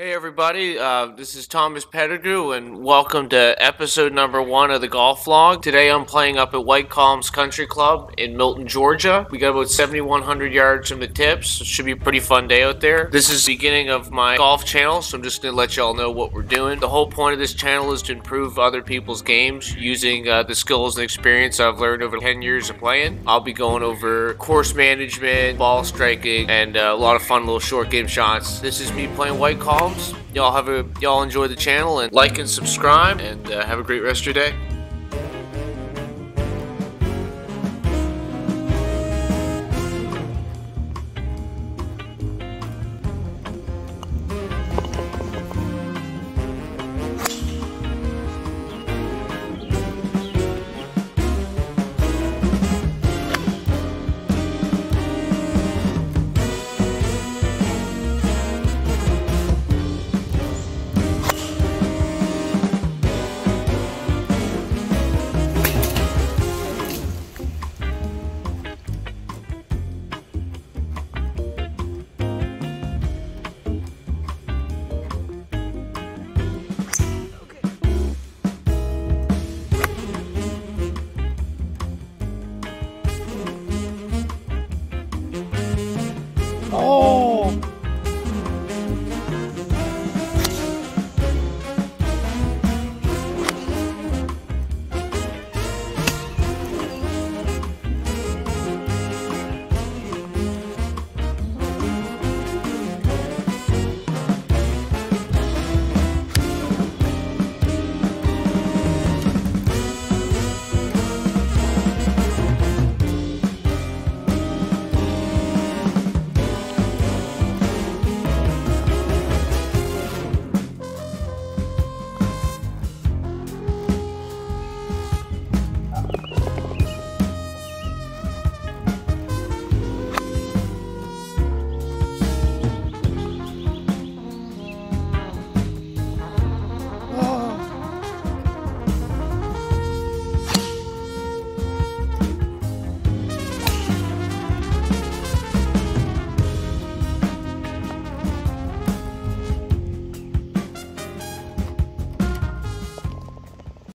Hey everybody, uh, this is Thomas Pettigrew and welcome to episode number one of the golf vlog. Today I'm playing up at White Columns Country Club in Milton, Georgia. We got about 7,100 yards from the tips. It should be a pretty fun day out there. This is the beginning of my golf channel, so I'm just going to let y'all know what we're doing. The whole point of this channel is to improve other people's games using uh, the skills and experience I've learned over 10 years of playing. I'll be going over course management, ball striking, and uh, a lot of fun little short game shots. This is me playing White Columns. Y'all have a y'all enjoy the channel and like and subscribe and uh, have a great rest of your day.